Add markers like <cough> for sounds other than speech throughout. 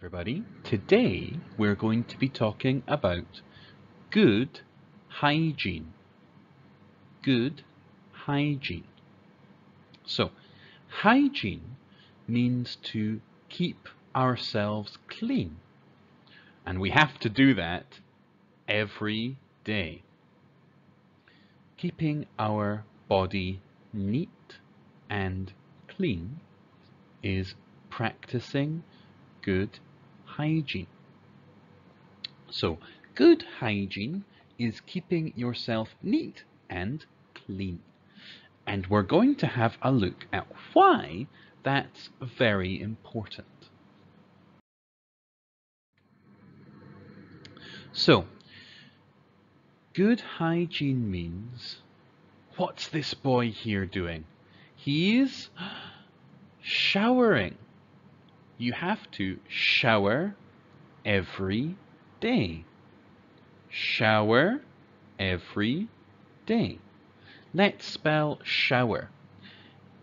everybody. Today we're going to be talking about good hygiene. Good hygiene. So, hygiene means to keep ourselves clean. And we have to do that every day. Keeping our body neat and clean is practicing good hygiene. So, good hygiene is keeping yourself neat and clean. And we're going to have a look at why that's very important. So, good hygiene means what's this boy here doing? He's <gasps> showering. You have to shower every day. Shower every day. Let's spell shower.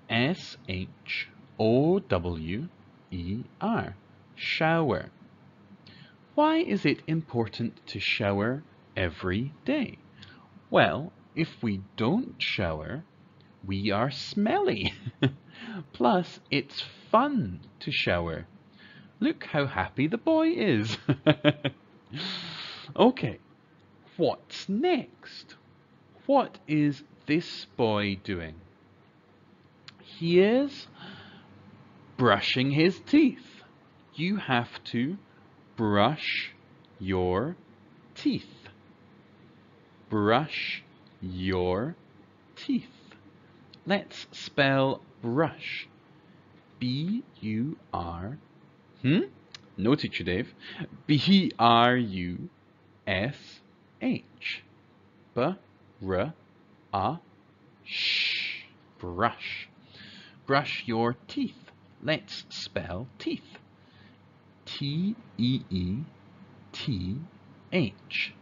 S H O W E R. Shower. Why is it important to shower every day? Well, if we don't shower, we are smelly. <laughs> Plus, it's fun to shower. Look how happy the boy is. <laughs> okay, what's next? What is this boy doing? He is brushing his teeth. You have to brush your teeth. Brush your teeth. Let's spell brush. B U R. Hmm? No, teacher Dave. B R U S H. B R A sh. Brush. Brush your teeth. Let's spell teeth. T E E T H.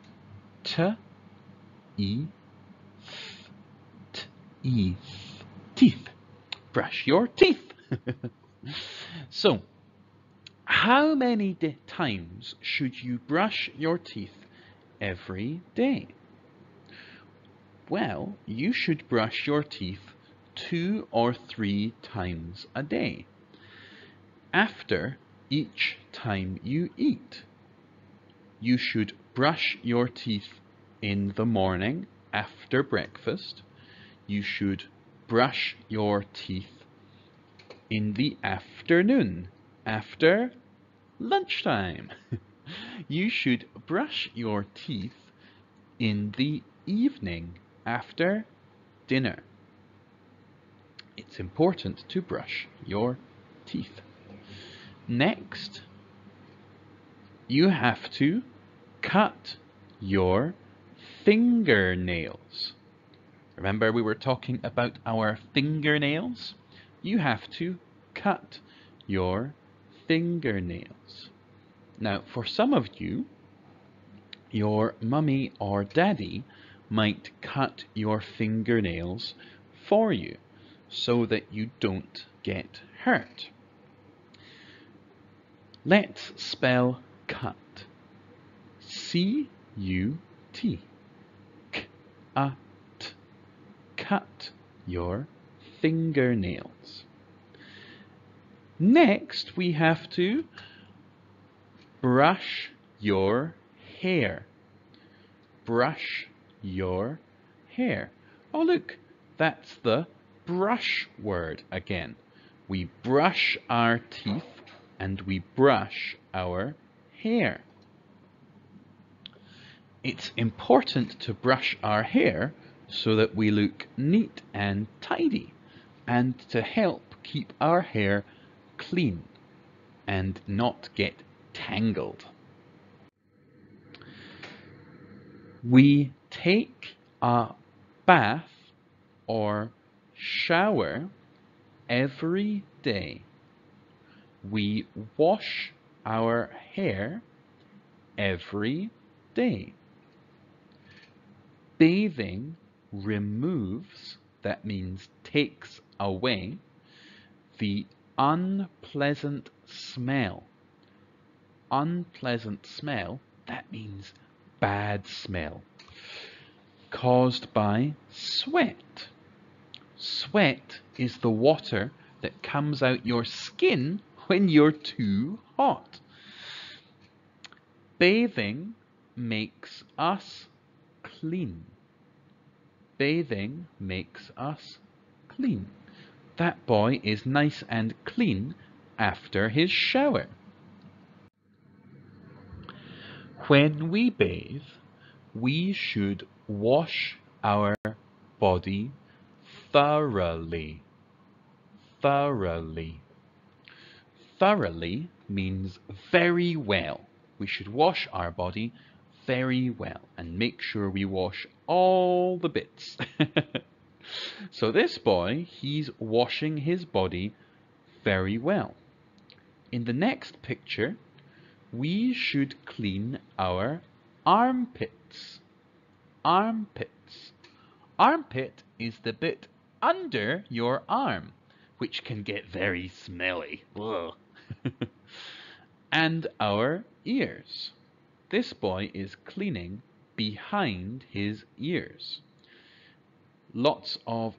T E T E teeth. Brush your teeth. <laughs> so, how many times should you brush your teeth every day? Well, you should brush your teeth two or three times a day after each time you eat. You should brush your teeth in the morning after breakfast. You should brush your teeth in the afternoon, after lunchtime. <laughs> you should brush your teeth in the evening, after dinner. It's important to brush your teeth. Next, you have to cut your fingernails. Remember we were talking about our fingernails? you have to cut your fingernails. Now, for some of you, your mummy or daddy might cut your fingernails for you so that you don't get hurt. Let's spell cut. C U T. K A T. Cut your fingernails. Next, we have to brush your hair. Brush your hair. Oh, look, that's the brush word again. We brush our teeth and we brush our hair. It's important to brush our hair so that we look neat and tidy and to help keep our hair clean and not get tangled. We take a bath or shower every day. We wash our hair every day. Bathing removes, that means takes away the unpleasant smell unpleasant smell, that means bad smell, caused by sweat. Sweat is the water that comes out your skin when you're too hot. Bathing makes us clean. Bathing makes us clean. That boy is nice and clean after his shower. When we bathe, we should wash our body thoroughly. Thoroughly. Thoroughly means very well. We should wash our body very well and make sure we wash all the bits. <laughs> so this boy, he's washing his body very well. In the next picture, we should clean our armpits. Armpits. Armpit is the bit under your arm, which can get very smelly. <laughs> and our ears. This boy is cleaning behind his ears. Lots of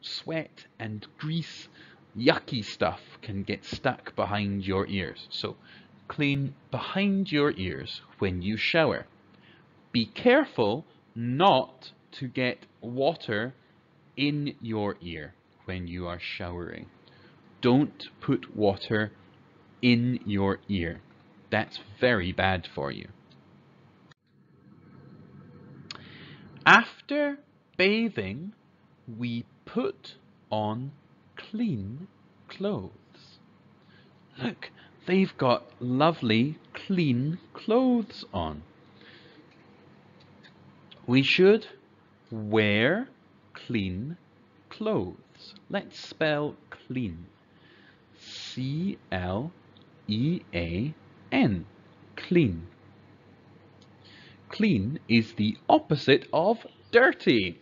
sweat and grease, yucky stuff can get stuck behind your ears. So clean behind your ears when you shower. Be careful not to get water in your ear when you are showering. Don't put water in your ear. That's very bad for you. After bathing, we put on clean clothes. Look, they've got lovely clean clothes on. We should wear clean clothes. Let's spell clean. C L E A N. Clean. Clean is the opposite of dirty.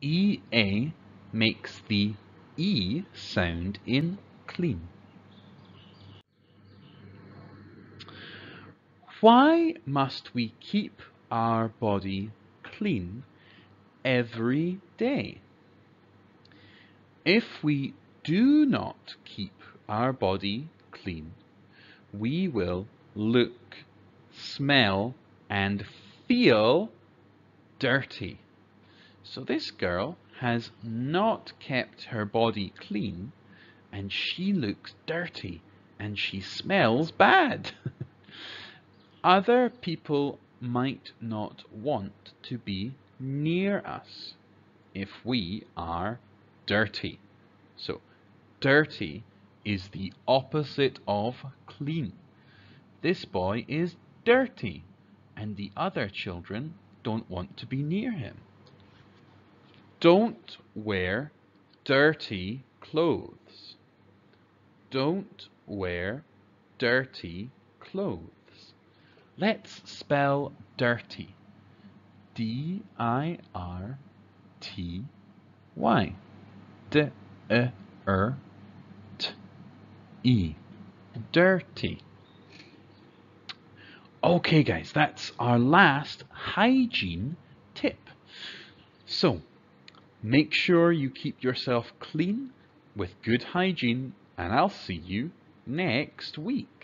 EA makes the E sound in clean. Why must we keep our body clean every day? If we do not keep our body clean, we will look smell, and feel dirty. So this girl has not kept her body clean and she looks dirty and she smells bad. <laughs> Other people might not want to be near us if we are dirty. So dirty is the opposite of clean. This boy is dirty, and the other children don't want to be near him. Don't wear dirty clothes. Don't wear dirty clothes. Let's spell dirty. D I R T Y. D E R T E. Dirty. Okay, guys, that's our last hygiene tip. So, make sure you keep yourself clean with good hygiene, and I'll see you next week.